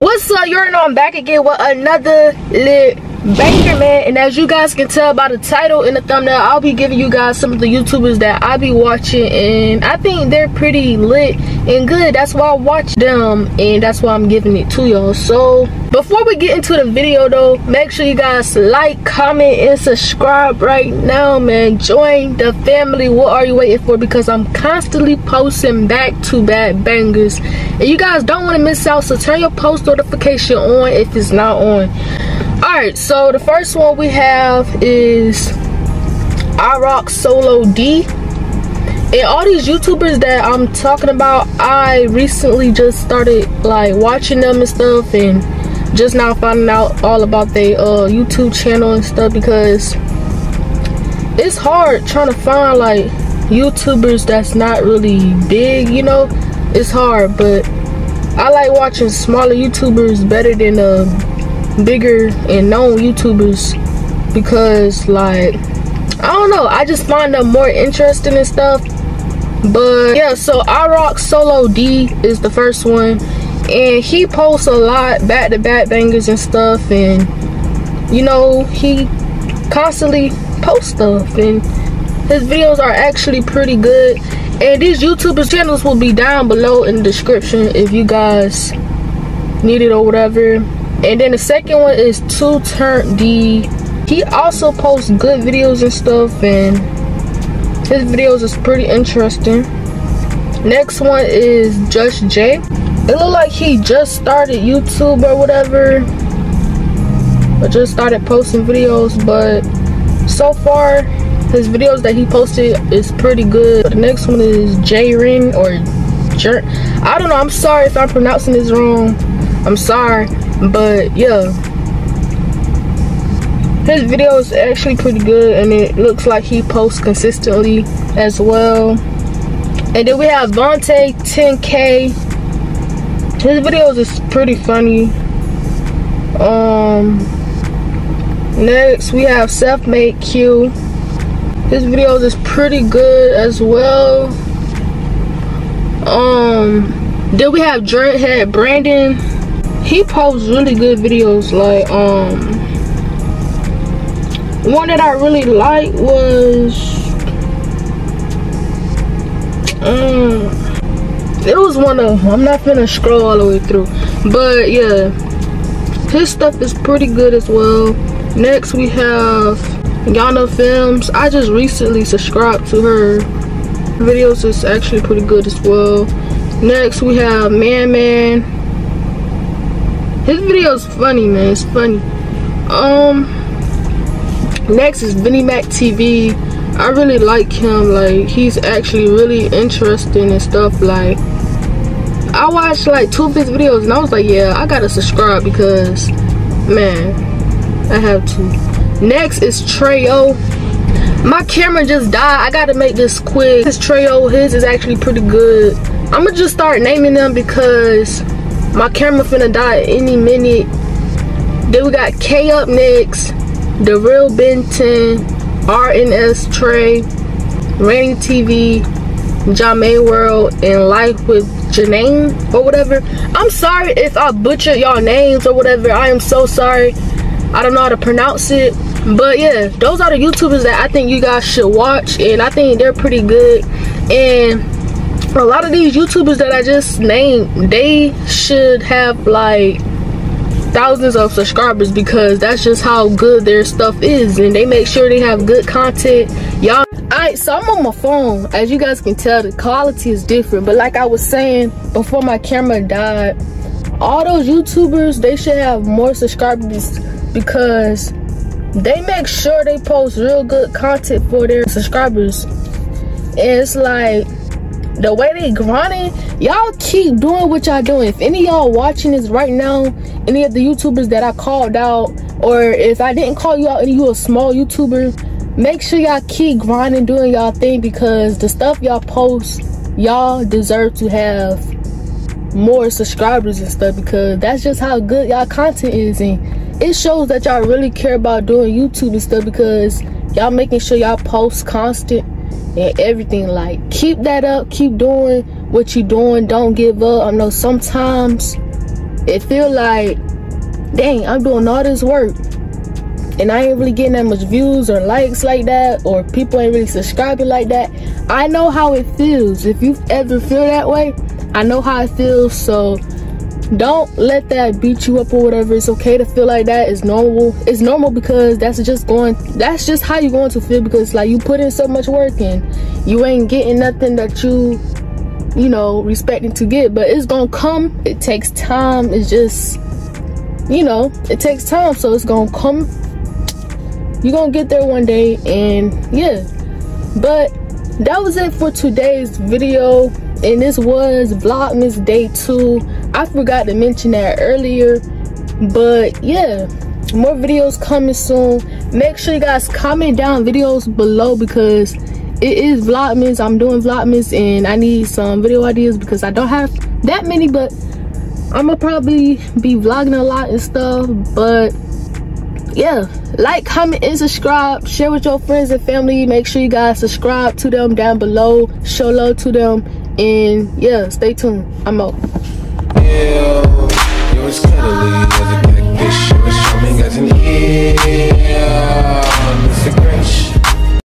What's up? Already know I'm back again with another lit banger, man. And as you guys can tell by the title and the thumbnail, I'll be giving you guys some of the YouTubers that I be watching. And I think they're pretty lit and good. That's why I watch them. And that's why I'm giving it to y'all. So before we get into the video though, make sure you guys like, comment, and subscribe right now, man. Join the family. What are you waiting for? Because I'm constantly posting back-to-back bangers. And you guys don't want to miss out, so turn your post notification on if it's not on all right so the first one we have is i rock solo d. And all these youtubers that i'm talking about i recently just started like watching them and stuff and just now finding out all about their uh youtube channel and stuff because it's hard trying to find like youtubers that's not really big you know? It's hard but i like watching smaller youtubers better than uh bigger and known YouTubers because like I don't know I just find them more interesting and stuff. But yeah so I rock solo D is the first one. And he posts a lot back to back bangers and stuff. And you know he constantly posts stuff. And his videos are actually pretty good. And these YouTubers channels will be down below in the description if you guys need it or whatever and then the second one is two turn d. He also posts good videos and stuff and his videos is pretty interesting. Next one is just j. It look like he just started youtube or whatever. Or just started posting videos but so far his videos that he posted is pretty good. The next one is j-rin or Jer i don't know i'm sorry if i'm pronouncing this wrong i'm sorry but yeah. His video is actually pretty good and it looks like he posts consistently as well. And then we have Vontae 10k his videos is pretty funny. Um next we have self-made q. His videos is pretty good as well. Um then we have dreadhead brandon he posts really good videos like um one that i really liked was um it was one of i'm not gonna scroll all the way through but yeah his stuff is pretty good as well next we have Yana Films. I just recently subscribed to her videos is actually pretty good as well. Next we have Man Man. His video is funny, man. It's funny. Um, next is Vinnie Mac TV. I really like him. Like, he's actually really interesting and stuff. Like, I watched like two of his videos and I was like, yeah, I gotta subscribe because, man, I have to. Next is Treyo. My camera just died. I gotta make this quick. This Treyo, his is actually pretty good. I'm gonna just start naming them because my camera finna die any minute. Then we got K up next. The Real Ben 10. RNS Trey. Rainy TV. Jahmai World. And Life with Janine or whatever. I'm sorry if I butchered y'all names or whatever. I am so sorry. I don't know how to pronounce it. But yeah, those are the YouTubers that I think you guys should watch. And I think they're pretty good. And a lot of these youtubers that i just named they should have like thousands of subscribers because that's just how good their stuff is and they make sure they have good content. Y'all all right so i'm on my phone. As you guys can tell the quality is different but like i was saying before my camera died all those youtubers they should have more subscribers because they make sure they post real good content for their subscribers. And it's like the way they grinding y'all keep doing what y'all doing. If any y'all watching this right now any of the youtubers that i called out or if i didn't call you out and you a small youtuber make sure y'all keep grinding doing y'all thing because the stuff y'all post y'all deserve to have more subscribers and stuff because that's just how good y'all content is. And it shows that y'all really care about doing youtube and stuff because y'all making sure y'all post constant and everything. Like, keep that up. Keep doing what you're doing. Don't give up. I know sometimes it feel like, dang, I'm doing all this work and I ain't really getting that much views or likes like that or people ain't really subscribing like that. I know how it feels. If you ever feel that way, I know how it feels. So don't let that beat you up or whatever. It's okay to feel like that. It's normal. It's normal because that's just going that's just how you're going to feel because like you put in so much work and you ain't getting nothing that you you know respecting to get. But it's gonna come. It takes time. It's just you know it takes time. So it's gonna come. You're gonna get there one day and yeah. But that was it for today's video and this was vlogmas day two. I forgot to mention that earlier but yeah more videos coming soon. Make sure you guys comment down videos below because it is vlogmas. I'm doing vlogmas and i need some video ideas because i don't have that many but i'm gonna probably be vlogging a lot and stuff but yeah like comment and subscribe. Share with your friends and family. Make sure you guys subscribe to them down below. Show love to them. And yeah stay tuned. I'm out. Yeah,